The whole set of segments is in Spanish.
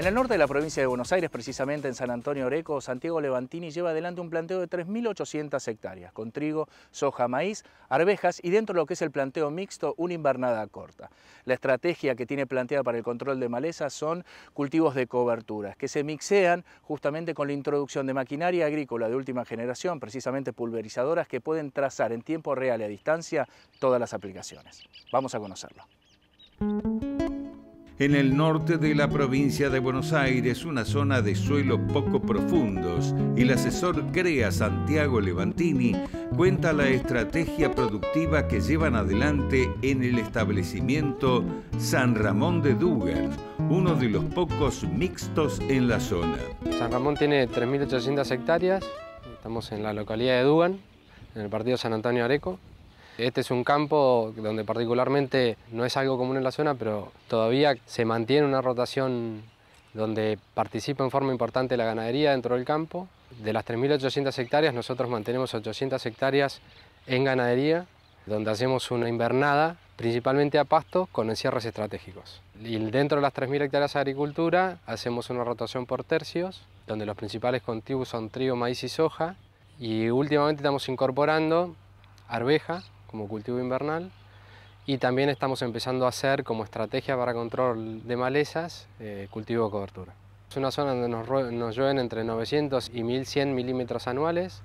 En el norte de la provincia de Buenos Aires, precisamente en San Antonio Oreco, Santiago Levantini lleva adelante un planteo de 3.800 hectáreas, con trigo, soja, maíz, arvejas y dentro de lo que es el planteo mixto, una invernada corta. La estrategia que tiene planteada para el control de malezas son cultivos de coberturas, que se mixean justamente con la introducción de maquinaria agrícola de última generación, precisamente pulverizadoras que pueden trazar en tiempo real y a distancia todas las aplicaciones. Vamos a conocerlo en el norte de la provincia de Buenos Aires, una zona de suelos poco profundos. El asesor CREA Santiago Levantini cuenta la estrategia productiva que llevan adelante en el establecimiento San Ramón de Dugan, uno de los pocos mixtos en la zona. San Ramón tiene 3.800 hectáreas, estamos en la localidad de Dugan, en el partido San Antonio Areco, este es un campo donde particularmente no es algo común en la zona, pero todavía se mantiene una rotación donde participa en forma importante la ganadería dentro del campo. De las 3.800 hectáreas, nosotros mantenemos 800 hectáreas en ganadería, donde hacemos una invernada principalmente a pasto con encierres estratégicos. Y dentro de las 3.000 hectáreas de agricultura hacemos una rotación por tercios, donde los principales cultivos son trigo, maíz y soja. Y últimamente estamos incorporando arveja, como cultivo invernal y también estamos empezando a hacer como estrategia para control de malezas eh, cultivo de cobertura. Es una zona donde nos, nos llueven entre 900 y 1100 milímetros anuales.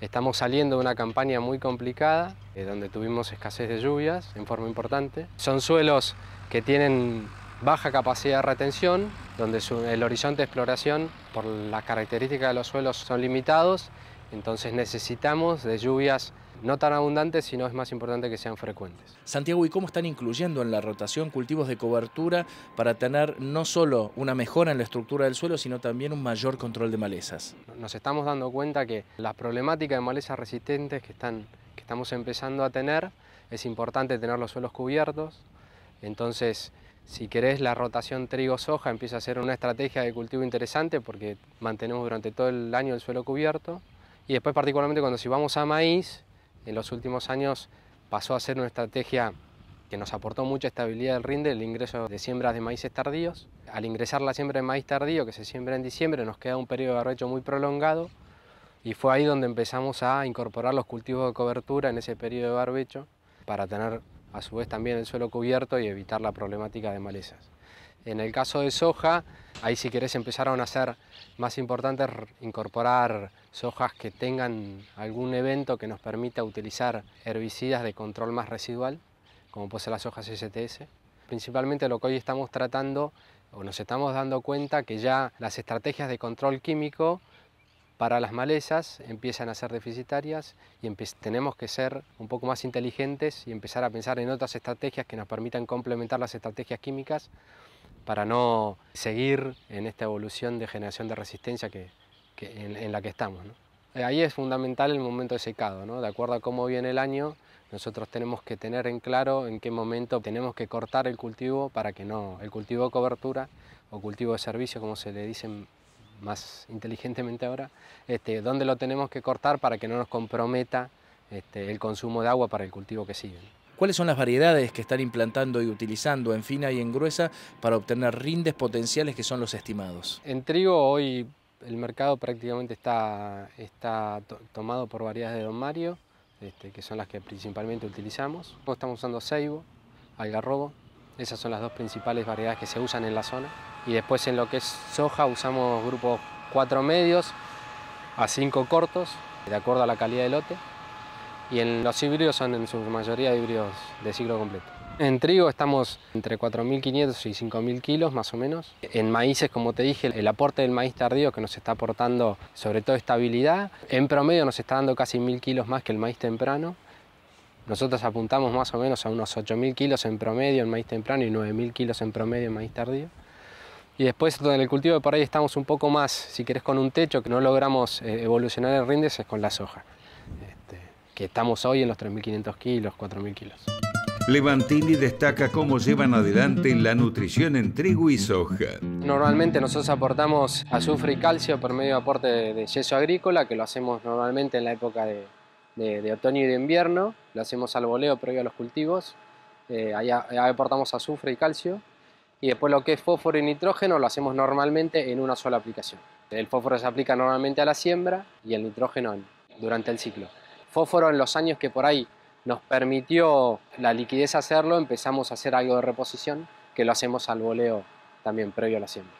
Estamos saliendo de una campaña muy complicada, eh, donde tuvimos escasez de lluvias en forma importante. Son suelos que tienen baja capacidad de retención, donde el horizonte de exploración, por las características de los suelos, son limitados, entonces necesitamos de lluvias no tan abundantes, sino es más importante que sean frecuentes. Santiago, ¿y cómo están incluyendo en la rotación cultivos de cobertura para tener no solo una mejora en la estructura del suelo, sino también un mayor control de malezas? Nos estamos dando cuenta que la problemática de malezas resistentes que, están, que estamos empezando a tener, es importante tener los suelos cubiertos, entonces si querés la rotación trigo-soja empieza a ser una estrategia de cultivo interesante porque mantenemos durante todo el año el suelo cubierto y después particularmente cuando si vamos a maíz en los últimos años pasó a ser una estrategia que nos aportó mucha estabilidad del rinde, el ingreso de siembras de maíces tardíos. Al ingresar la siembra de maíz tardío, que se siembra en diciembre, nos queda un periodo de barbecho muy prolongado y fue ahí donde empezamos a incorporar los cultivos de cobertura en ese periodo de barbecho para tener a su vez también el suelo cubierto y evitar la problemática de malezas. En el caso de soja, ahí si querés empezaron a ser más importante incorporar sojas que tengan algún evento que nos permita utilizar herbicidas de control más residual, como puede ser las hojas STS. Principalmente lo que hoy estamos tratando, o nos estamos dando cuenta que ya las estrategias de control químico para las malezas empiezan a ser deficitarias y tenemos que ser un poco más inteligentes y empezar a pensar en otras estrategias que nos permitan complementar las estrategias químicas para no seguir en esta evolución de generación de resistencia que, en, la que estamos. Eh, ahí es fundamental el momento de secado, ¿no? de acuerdo a cómo viene el año, nosotros tenemos que tener en claro en qué momento tenemos que cortar el cultivo para que no, el cultivo de cobertura o cultivo de servicio, como se le dice más inteligentemente ahora, este, dónde lo tenemos que cortar para que no nos comprometa este, el consumo de agua para el cultivo que sigue. ¿Cuáles son las variedades que están implantando y utilizando en fina y en gruesa para obtener rindes potenciales que son los estimados? En trigo hoy el mercado prácticamente está, está tomado por variedades de Don Mario, este, que son las que principalmente utilizamos. Estamos usando ceibo, algarrobo, esas son las dos principales variedades que se usan en la zona. Y después en lo que es soja usamos grupos cuatro medios a cinco cortos, de acuerdo a la calidad del lote y en los híbridos son en su mayoría híbridos de ciclo completo. En trigo estamos entre 4.500 y 5.000 kilos más o menos. En maíces, como te dije, el aporte del maíz tardío que nos está aportando sobre todo estabilidad. En promedio nos está dando casi 1.000 kilos más que el maíz temprano. Nosotros apuntamos más o menos a unos 8.000 kilos en promedio en maíz temprano y 9.000 kilos en promedio en maíz tardío. Y después en el cultivo de por ahí estamos un poco más, si querés, con un techo que no logramos eh, evolucionar en rindes es con la soja que estamos hoy en los 3.500 kilos, 4.000 kilos. Levantini destaca cómo llevan adelante la nutrición en trigo y soja. Normalmente nosotros aportamos azufre y calcio por medio de aporte de, yeso agrícola, que lo hacemos normalmente en la época de, otoño y de invierno. Lo hacemos al voleo previo a los cultivos. Eh, ahí, aportamos azufre y calcio. y después lo que es fósforo y nitrógeno lo hacemos normalmente en una sola aplicación. El fósforo se aplica normalmente a la siembra y el nitrógeno durante el ciclo. Fósforo en los años que por ahí nos permitió la liquidez hacerlo, empezamos a hacer algo de reposición, que lo hacemos al voleo también previo a la siembra.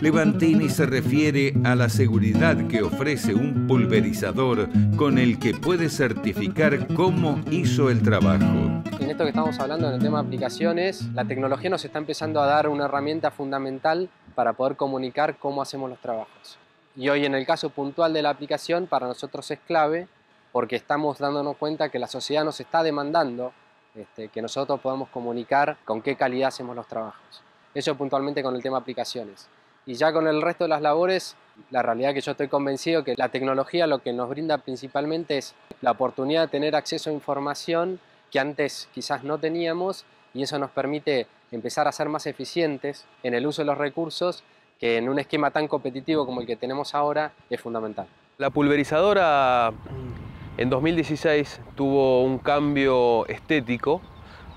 Levantini se refiere a la seguridad que ofrece un pulverizador con el que puede certificar cómo hizo el trabajo. En esto que estamos hablando en el tema de aplicaciones, la tecnología nos está empezando a dar una herramienta fundamental para poder comunicar cómo hacemos los trabajos. Y hoy en el caso puntual de la aplicación para nosotros es clave porque estamos dándonos cuenta que la sociedad nos está demandando este, que nosotros podamos comunicar con qué calidad hacemos los trabajos. Eso puntualmente con el tema aplicaciones. Y ya con el resto de las labores, la realidad que yo estoy convencido que la tecnología lo que nos brinda principalmente es la oportunidad de tener acceso a información que antes quizás no teníamos y eso nos permite empezar a ser más eficientes en el uso de los recursos que en un esquema tan competitivo como el que tenemos ahora es fundamental. La pulverizadora en 2016 tuvo un cambio estético,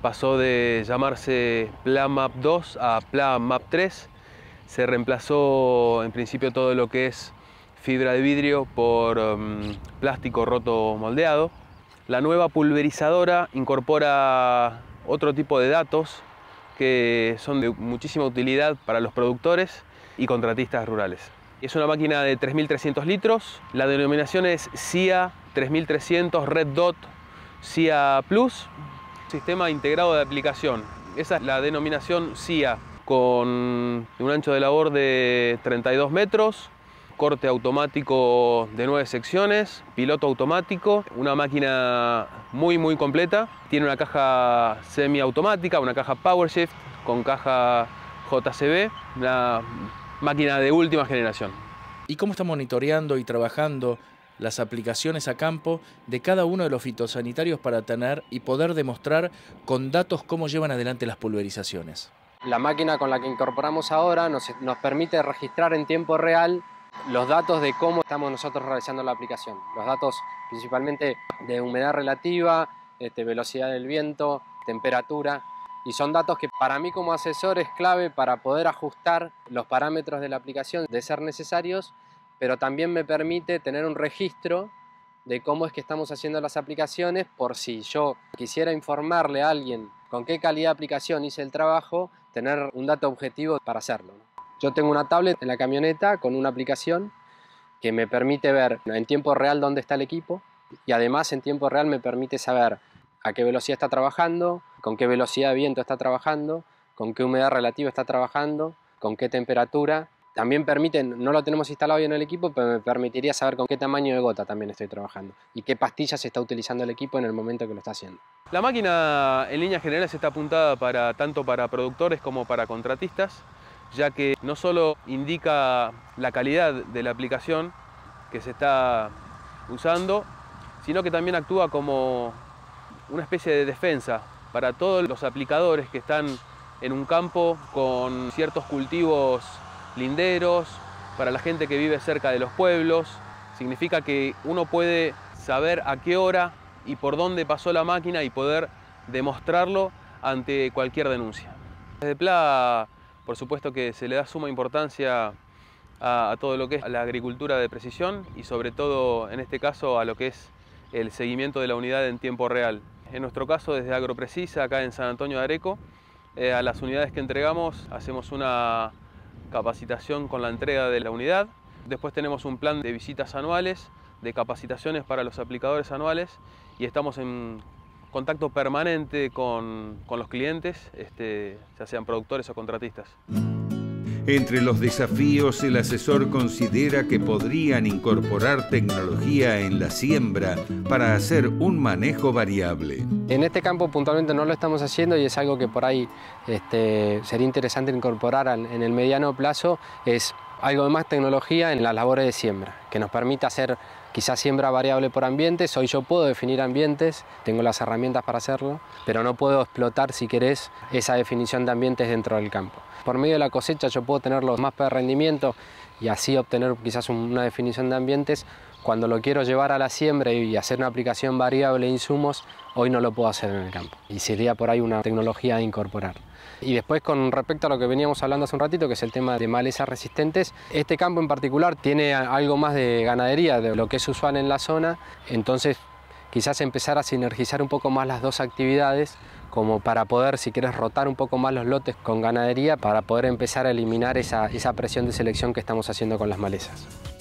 pasó de llamarse Plan Map 2 a Plan Map 3. Se reemplazó en principio todo lo que es fibra de vidrio por um, plástico roto moldeado. La nueva pulverizadora incorpora otro tipo de datos que son de muchísima utilidad para los productores y contratistas rurales. Es una máquina de 3.300 litros, la denominación es CIA 3300 Red Dot CIA Plus, sistema integrado de aplicación. Esa es la denominación CIA, con un ancho de labor de 32 metros, corte automático de 9 secciones, piloto automático, una máquina muy muy completa. Tiene una caja semiautomática, una caja PowerShift con caja JCB, una máquina de última generación. ¿Y cómo está monitoreando y trabajando las aplicaciones a campo de cada uno de los fitosanitarios para tener y poder demostrar con datos cómo llevan adelante las pulverizaciones. La máquina con la que incorporamos ahora nos, permite registrar en tiempo real los datos de cómo estamos nosotros realizando la aplicación. Los datos principalmente de humedad relativa, este, velocidad del viento, temperatura. Y son datos que para mí como asesor es clave para poder ajustar los parámetros de la aplicación de ser necesarios pero también me permite tener un registro de cómo es que estamos haciendo las aplicaciones por si yo quisiera informarle a alguien con qué calidad de aplicación hice el trabajo, tener un dato objetivo para hacerlo. Yo tengo una tablet en la camioneta con una aplicación que me permite ver en tiempo real dónde está el equipo y además en tiempo real me permite saber a qué velocidad está trabajando, con qué velocidad de viento está trabajando, con qué humedad relativa está trabajando, con qué temperatura también permite, no lo tenemos instalado hoy en el equipo, pero me permitiría saber con qué tamaño de gota también estoy trabajando y qué pastillas está utilizando el equipo en el momento que lo está haciendo. La máquina en líneas generales está apuntada para, tanto para productores como para contratistas, ya que no solo indica la calidad de la aplicación que se está usando, sino que también actúa como una especie de defensa para todos los aplicadores que están en un campo con ciertos cultivos linderos, para la gente que vive cerca de los pueblos. Significa que uno puede saber a qué hora y por dónde pasó la máquina y poder demostrarlo ante cualquier denuncia. Desde PLA, por supuesto que se le da suma importancia a, a, todo lo que es la agricultura de precisión y sobre todo en este caso a lo que es el seguimiento de la unidad en tiempo real. En nuestro caso desde AgroPrecisa, acá en San Antonio de Areco, eh, a las unidades que entregamos hacemos una capacitación con la entrega de la unidad. Después tenemos un plan de visitas anuales, de capacitaciones para los aplicadores anuales y estamos en contacto permanente con, con los clientes, este, ya sean productores o contratistas. Entre los desafíos, el asesor considera que podrían incorporar tecnología en la siembra para hacer un manejo variable. En este campo puntualmente no lo estamos haciendo y es algo que por ahí este, sería interesante incorporar en el mediano plazo, es algo de más tecnología en las labores de siembra, que nos permita hacer quizás siembra variable por ambientes. Hoy yo puedo definir ambientes, tengo las herramientas para hacerlo, pero no puedo explotar, si querés, esa definición de ambientes dentro del campo por medio de la cosecha yo puedo tener los mapas de rendimiento y así obtener quizás una definición de ambientes Cuando lo quiero llevar a la siembra y hacer una aplicación variable de insumos, hoy no lo puedo hacer en el campo. Y sería por ahí una tecnología a incorporar. Y después con respecto a lo que veníamos hablando hace un ratito, que es el tema de malezas resistentes, este campo en particular tiene algo más de ganadería, de lo que es usual en la zona, entonces quizás empezar a sinergizar un poco más las dos actividades como para poder, si quieres, rotar un poco más los lotes con ganadería para poder empezar a eliminar esa, esa presión de selección que estamos haciendo con las malezas.